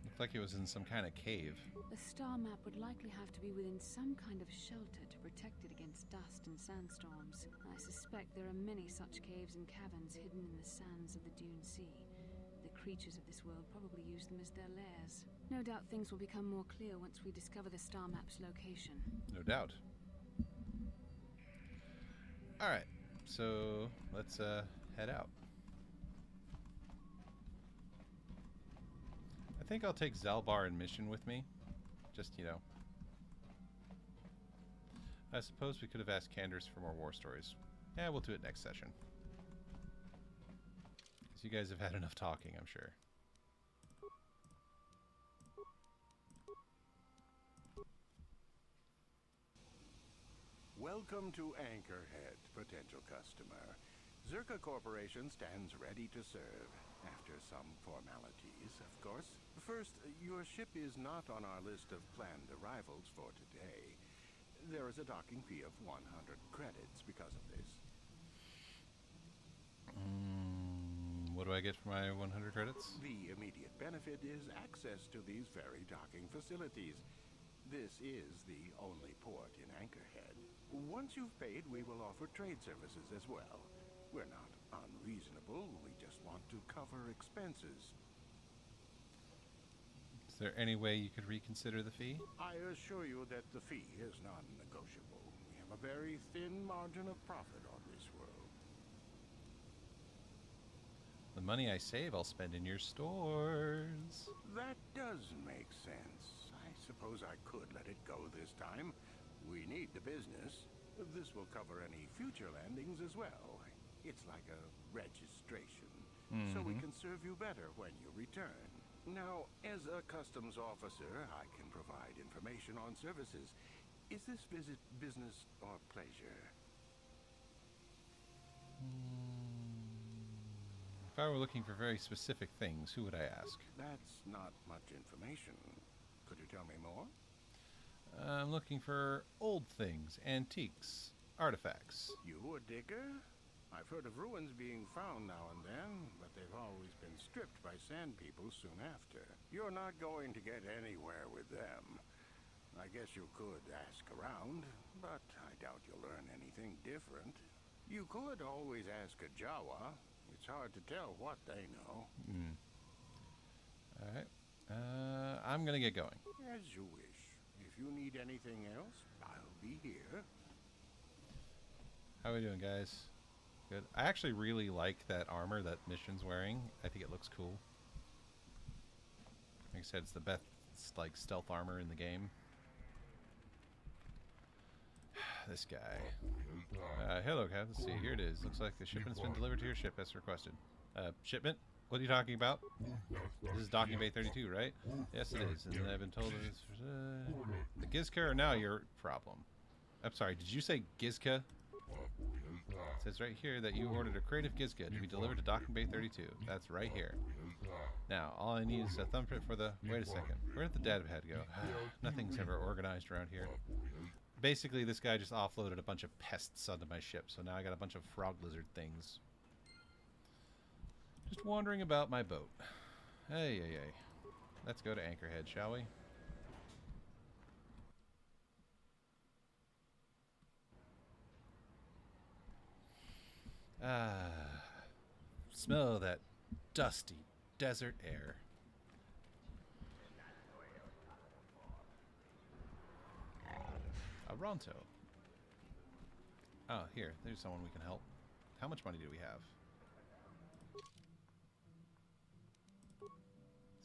Looked like it was in some kind of cave. The star map would likely have to be within some kind of shelter to protect it against dust and sandstorms. I suspect there are many such caves and caverns hidden in the sands of the Dune Sea. Creatures of this world probably use them as their lairs. No doubt things will become more clear once we discover the star map's location. No doubt. Alright, so let's uh, head out. I think I'll take Zaalbar and Mission with me. Just, you know. I suppose we could have asked Canderous for more war stories. Yeah, we'll do it next session. You guys have had enough talking, I'm sure. Welcome to Anchorhead, potential customer. Czerka Corporation stands ready to serve. After some formalities, of course. First, your ship is not on our list of planned arrivals for today. There is a docking fee of 100 credits because of this. Mm, what do I get for my 100 credits? The immediate benefit is access to these very docking facilities. This is the only port in Anchorhead. Once you've paid, we will offer trade services as well. We're not unreasonable, we just want to cover expenses. Is there any way you could reconsider the fee? I assure you that the fee is non-negotiable. We have a very thin margin of profit on this world. The money I save, I'll spend in your stores. That does make sense. I suppose I could let it go this time. We need the business. This will cover any future landings as well. It's like a registration, so we Mhm. can serve you better when you return. Now, as a customs officer, I can provide information on services. Is this visit business or pleasure? If I were looking for very specific things, who would I ask? That's not much information. Could you tell me more? I'm looking for old things, antiques, artifacts. You a digger? I've heard of ruins being found now and then, but they've always been stripped by sand people soon after. You're not going to get anywhere with them. I guess you could ask around, but I doubt you'll learn anything different. You could always ask a Jawa. It's hard to tell what they know. Hmm. All right. Uh, I'm gonna get going. As you wish. If you need anything else, I'll be here. How are we doing, guys? Good. I actually really like that armor that Mission's wearing. I think it looks cool. Like I said, it's the best like stealth armor in the game. This guy. Uh, hello, Cap. Let's see. Here it is. Looks like the shipment's been delivered to your ship as requested. Uh, shipment? What are you talking about? This is docking bay 32, right? Yes, it is. And I've been told it's, uh, the Gizka are now your problem. I'm sorry. Did you say Gizka? It says right here that you ordered a crate of Gizka to be delivered to Docking Bay 32. That's right here. Now, all I need is a thumbprint for the... Wait a second. Where did the data pad go? Nothing's ever organized around here. Basically, this guy just offloaded a bunch of pests onto my ship, so now I got a bunch of frog lizard things. Just wandering about my boat. Hey, hey, hey. Let's go to Anchorhead, shall we? Ah, smell that dusty desert air. Aronto. Oh, here. There's someone we can help. How much money do we have?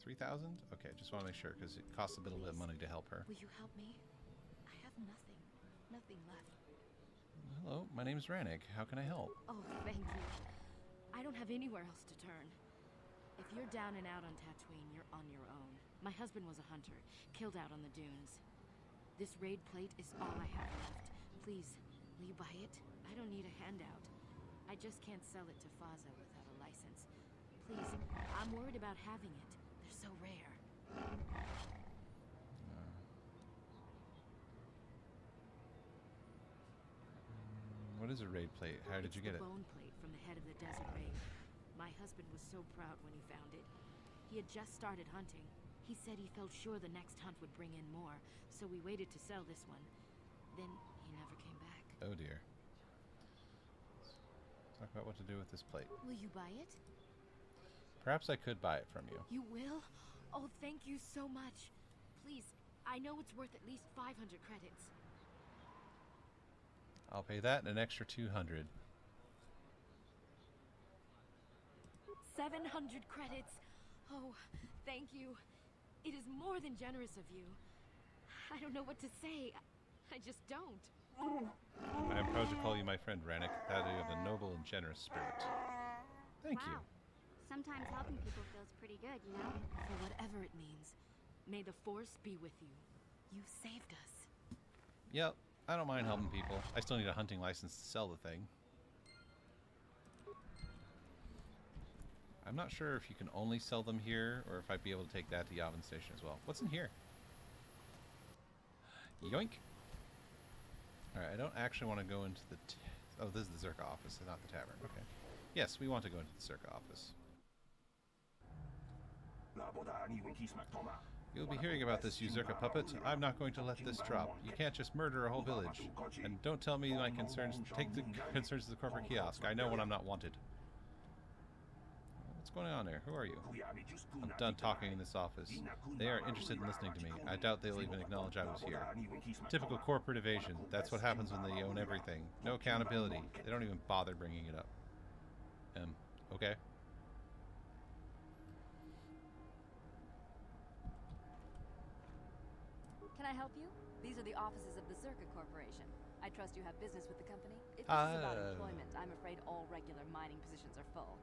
3,000? Okay, just want to make sure because it costs a little bit of money to help her. Will you help me? I have nothing. Nothing left. Hello, my name is Rannick. How can I help? Oh, thank you. I don't have anywhere else to turn. If you're down and out on Tatooine, you're on your own. My husband was a hunter, killed out on the dunes. This wraid plate is all I have left. Please, will you buy it? I don't need a handout. I just can't sell it to Faza without a license. Please, I'm worried about having it. They're so rare. Uh, what is a wraid plate? How did It's you get it? bone plate from the head of the desert wraid. My husband was so proud when he found it. He had just started hunting. He said he felt sure the next hunt would bring in more, so we waited to sell this one. Then he never came back. Oh dear. Let's talk about what to do with this plate. Will you buy it? Perhaps I could buy it from you. You will? Oh, thank you so much. Please, I know it's worth at least 500 credits. I'll pay that and an extra 200. 700 credits. Oh, thank you. It is more than generous of you. I don't know what to say. I just don't. I am proud to call you my friend, Rannick, that you have a noble and generous spirit. Thank you. Sometimes helping people feels pretty good, you know? For whatever it means, may the Force be with you. You saved us. Yep, I don't mind helping people. I still need a hunting license to sell the thing. I'm not sure if you can only sell them here or if I'd be able to take that to Yavin Station as well. What's in here? Yoink! Alright, I don't actually want to go into the... Oh, this is the Czerka office, not the tavern. Okay. Yes, we want to go into the Czerka office. You'll be hearing about this, you Czerka puppet. I'm not going to let this drop. You can't just murder a whole village. And don't tell me my concerns. Take the concerns to the corporate kiosk. I know when I'm not wanted. What's going on there? Who are you? I'm done talking in this office. They are interested in listening to me. I doubt they'll even acknowledge I was here. Typical corporate evasion. That's what happens when they own everything. No accountability. They don't even bother bringing it up. Um, okay. Can I help you? These are the offices of the Czerka Corporation. I trust you have business with the company? If this is about Ah. employment, I'm afraid all regular mining positions are full.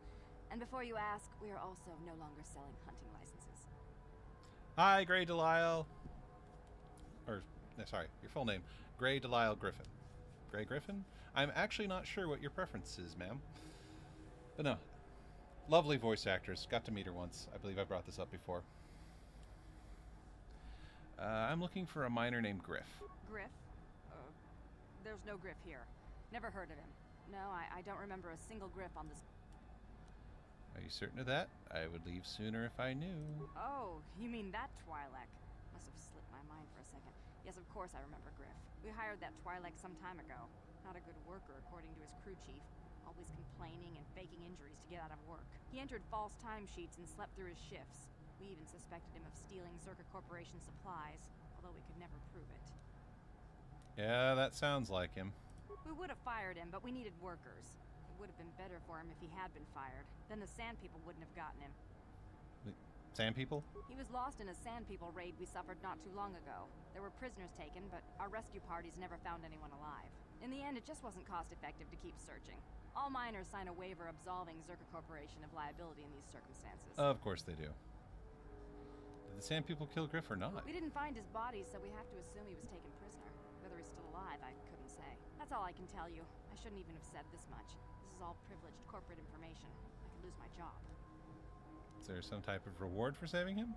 And before you ask, we are also no longer selling hunting licenses. Hi, Grey DeLisle. Or, no, sorry, your full name. Grey DeLisle Griffin. Grey Griffin? I'm actually not sure what your preference is, ma'am. But no. Lovely voice actress. Got to meet her once. I believe I brought this up before. Uh, I'm looking for a miner named Griff. Griff? Uh, there's no Griff here. Never heard of him. No, I, I don't remember a single Griff on this. Are you certain of that? I would leave sooner if I knew. Oh, you mean that Twi'lek? Must have slipped my mind for a second. Yes, of course I remember Griff. We hired that Twi'lek some time ago. Not a good worker, according to his crew chief. Always complaining and faking injuries to get out of work. He entered false timesheets and slept through his shifts. We even suspected him of stealing Czerka Corporation supplies, although we could never prove it. Yeah, that sounds like him. We would have fired him, but we needed workers. It would have been better for him if he had been fired. Then the Sand People wouldn't have gotten him. Sand people? He was lost in a Sand People raid we suffered not too long ago. There were prisoners taken, but our rescue parties never found anyone alive. In the end, it just wasn't cost effective to keep searching. All miners sign a waiver absolving Czerka Corporation of liability in these circumstances. Of course they do. Did the Sand people kill Griff or not? We didn't find his body, so we have to assume he was taken prisoner. Whether he's still alive, I couldn't say. That's all I can tell you. I shouldn't even have said this much. Is all privileged corporate information. I could lose my job. Is there some type of reward for saving him?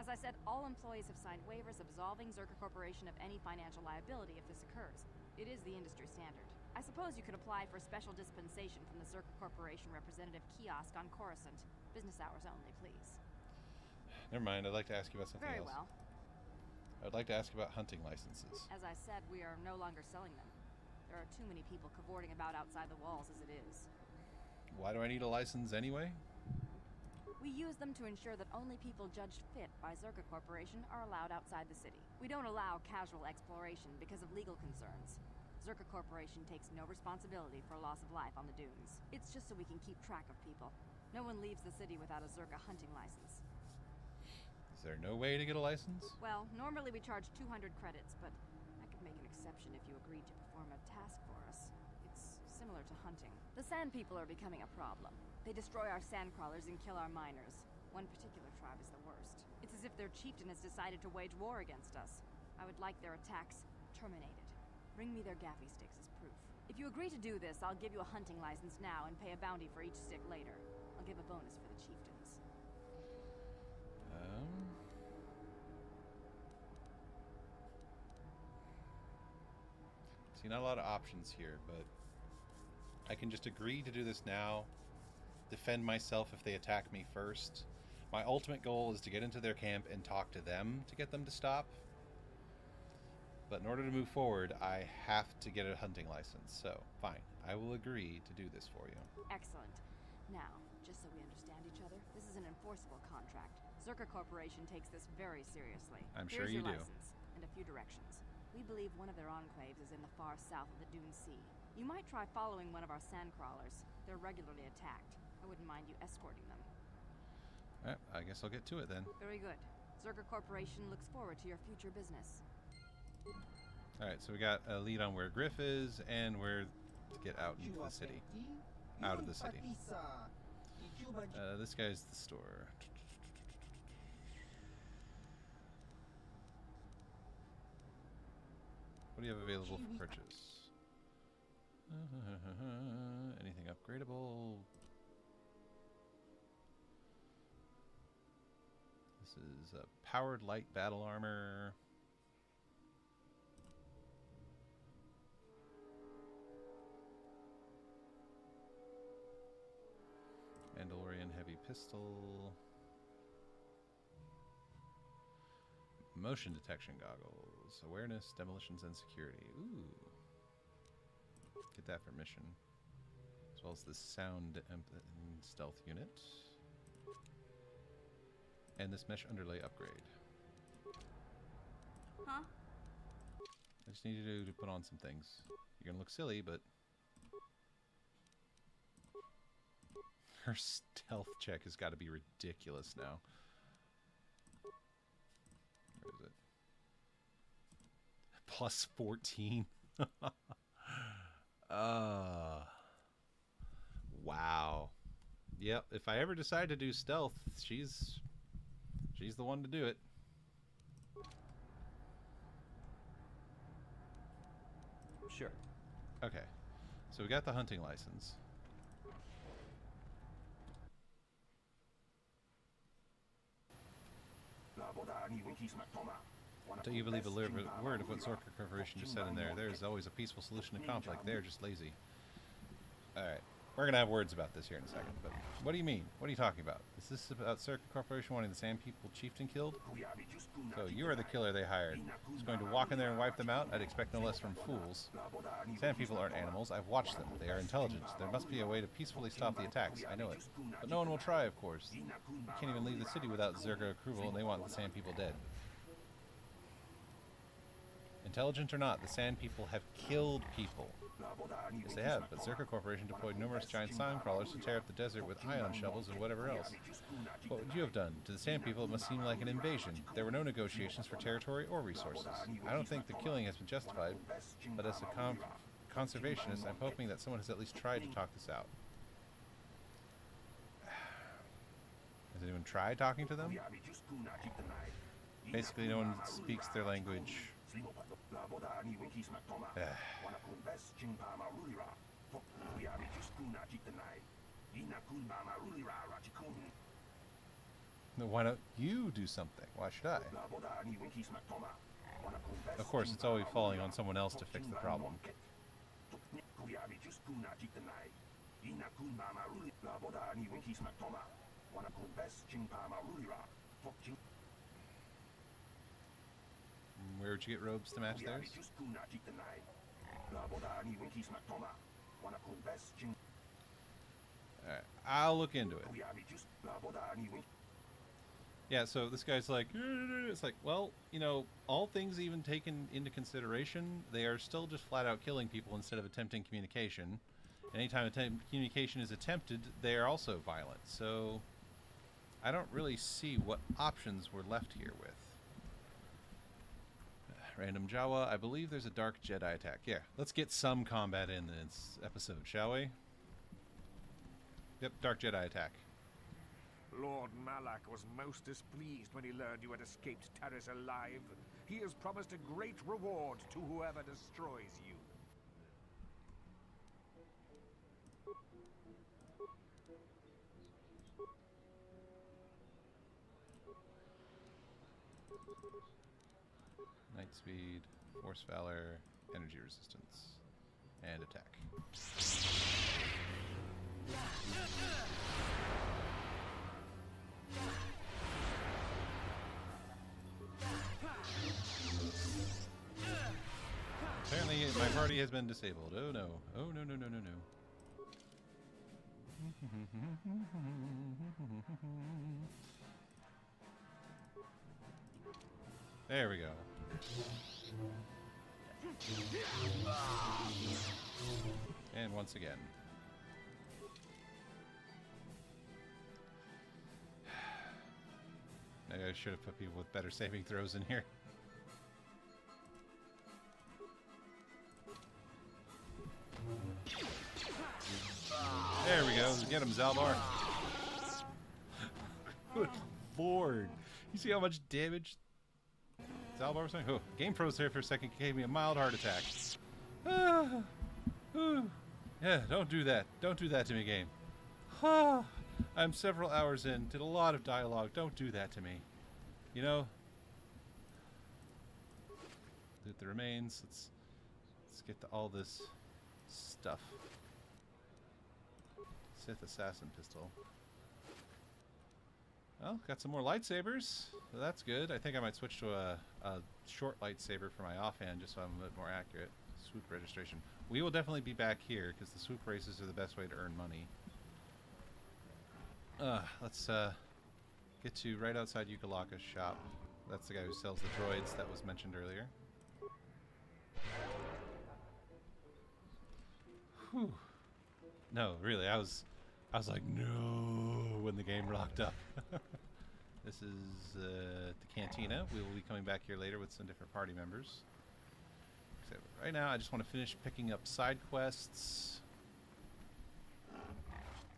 As I said, all employees have signed waivers absolving Czerka Corporation of any financial liability if this occurs. It is the industry standard. I suppose you could apply for special dispensation from the Czerka Corporation representative kiosk on Coruscant. Business hours only, please. Never mind, I'd like to ask you about something Very else. well. I'd like to ask about hunting licenses. As I said, we are no longer selling them. There are too many people cavorting about outside the walls as it is. Why do I need a license anyway? We use them to ensure that only people judged fit by Czerka Corporation are allowed outside the city. We don't allow casual exploration because of legal concerns. Czerka Corporation takes no responsibility for loss of life on the dunes. It's just so we can keep track of people. No one leaves the city without a Czerka hunting license. Is there no way to get a license? Well, normally we charge 200 credits, but I could make an exception if you agreed to perform a task for us. It's similar to hunting. The Sand People are becoming a problem. They destroy our sand crawlers and kill our miners. One particular tribe is the worst. It's as if their chieftain has decided to wage war against us. I would like their attacks terminated. Bring me their gaffi sticks as proof. If you agree to do this, I'll give you a hunting license now and pay a bounty for each stick later. I'll give a bonus for the chieftains. Um. See, not a lot of options here, but I can just agree to do this now, defend myself if they attack me first, My ultimate goal is to get into their camp and talk to them to get them to stop. But in order to move forward, I have to get a hunting license. So, fine. I will agree to do this for you. Excellent. Now, just so we understand each other, this is an enforceable contract. Czerka Corporation takes this very seriously. I'm Here's sure you your do. license and a few directions. We believe one of their enclaves is in the far south of the Dune Sea. You might try following one of our sand crawlers. They're regularly attacked. I wouldn't mind you escorting them. Alright, I guess I'll get to it then. Very good. Czerka Corporation looks forward to your future business. Alright, so we got a lead on where Griff is and where to get out into the city. Out of the city. Uh, this guy's the store. What do you have available for purchase? Anything upgradable? This is a powered light battle armor. Mandalorian heavy pistol. Motion detection goggles. Awareness, demolitions, and security. Ooh. Get that for mission. As well as the sound and stealth unit. And this mesh underlay upgrade. Huh? I just need you to, to put on some things. You're gonna look silly, but her stealth check has got to be ridiculous now. Where is it? Plus 14. uh, wow. Yep, if I ever decide to do stealth, she's she's the one to do it. Sure. Okay. So we got the hunting license. Do you believe a word of what Czerka Corporation just said in there? There is always a peaceful solution to conflict. They're just lazy. Alright. We're going to have words about this here in a second, but what do you mean? What are you talking about? Is this about Czerka Corporation wanting the Sand People chieftain killed? So you are the killer they hired. Just going to walk in there and wipe them out? I'd expect no less from fools. Sand People aren't animals. I've watched them. They are intelligent. There must be a way to peacefully stop the attacks. I know it. But no one will try, of course. You can't even leave the city without Czerka approval, and they want the Sand People dead. Intelligent or not, the Sand People have killed people. Yes, they have, but Czerka Corporation deployed numerous giant sand crawlers to tear up the desert with ion shovels and whatever else. What would you have done? To the Sand People, it must seem like an invasion. There were no negotiations for territory or resources. I don't think the killing has been justified, but as a con conservationist, I'm hoping that someone has at least tried to talk this out. Has anyone tried talking to them? Basically, no one speaks their language. No, why don't you do something? Why should I? Of course, it's always falling on someone else to fix the problem. Where would you get robes to match theirs? I'll look into it. Yeah, so this guy's like, it's like, well, you know, all things even taken into consideration, they are still just flat out killing people instead of attempting communication. Anytime attempt communication is attempted, they are also violent. So, I don't really see what options we're left here with. Random Jawa, I believe there's a Dark Jedi attack. Yeah, let's get some combat in this episode, shall we? Yep, Dark Jedi attack. Lord Malak was most displeased when he learned you had escaped Taris alive. He has promised a great reward to whoever destroys you speed, force valor, energy resistance, and attack. Apparently my party has been disabled. Oh no. Oh no no no no no. There we go. And once again. Maybe I should have put people with better saving throws in here. There we go. Get him, Zaalbar. Good lord. You see how much damage Oh, Game froze there for a second. Gave me a mild heart attack. Ah, yeah, don't do that. Don't do that to me, game. Ah, I'm several hours in. Did a lot of dialogue. Don't do that to me. You know? Loot the remains. Let's let's get to all this stuff. Sith Assassin Pistol. Well, got some more lightsabers. That's good. I think I might switch to a, a short lightsaber for my offhand just so I'm a bit more accurate. Swoop registration. We will definitely be back here because the swoop races are the best way to earn money. Uh, let's uh, get to right outside Yuka Laka's shop. That's the guy who sells the droids that was mentioned earlier. Whew. No, really, I was I was like, no, when the game locked up. this is uh, the cantina. We will be coming back here later with some different party members. So right now, I just want to finish picking up side quests.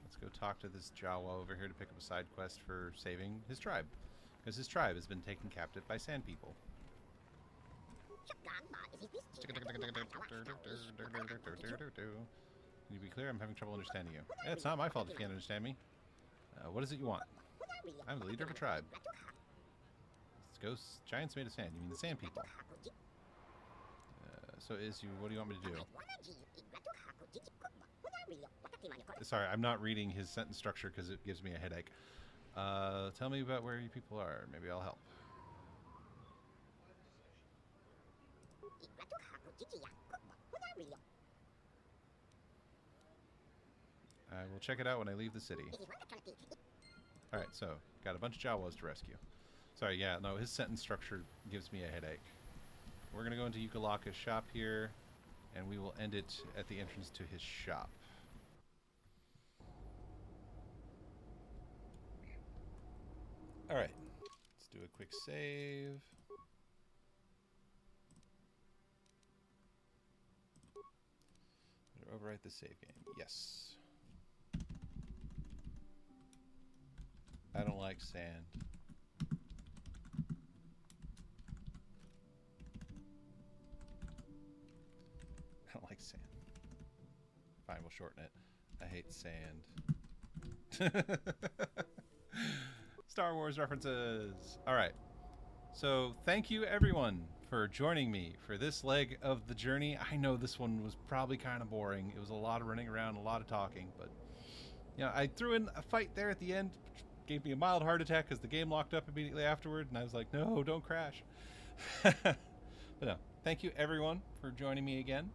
Let's go talk to this Jawa over here to pick up a side quest for saving his tribe. Because his tribe has been taken captive by sand people. Can you be clear? I'm having trouble understanding you. It's not my fault if you can't understand me. Uh, what is it you want? I'm the leader of a tribe. It's ghosts, giants made of sand. You mean the sand people? Uh, so is you. What do you want me to do? Sorry, I'm not reading his sentence structure because it gives me a headache. Uh, tell me about where you people are. Maybe I'll help. I will check it out when I leave the city. Alright, so, got a bunch of Jawas to rescue. Sorry, yeah, no, his sentence structure gives me a headache. We're going to go into Yuka Laka's shop here, and we will end it at the entrance to his shop. Alright, let's do a quick save. Overwrite the save game. Yes. I don't like sand. I don't like sand. Fine, we'll shorten it. I hate sand. Star Wars references. All right. So, thank you everyone for joining me for this leg of the journey. I know this one was probably kind of boring. It was a lot of running around, a lot of talking, but you know, I threw in a fight there at the end, gave me a mild heart attack because the game locked up immediately afterward, and I was like, no, don't crash. but no, thank you everyone for joining me again.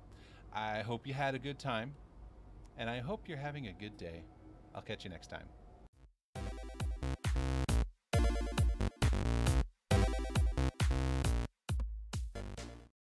I hope you had a good time, and I hope you're having a good day. I'll catch you next time.